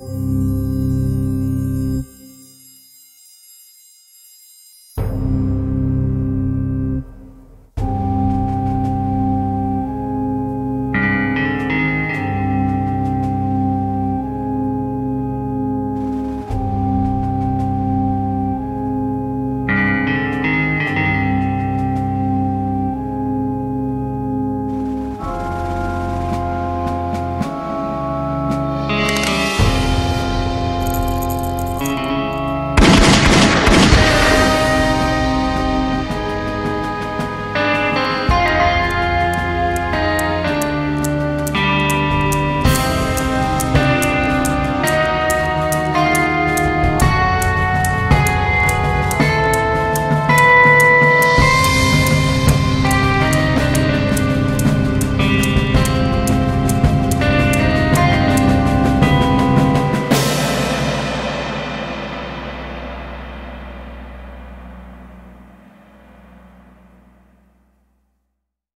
Música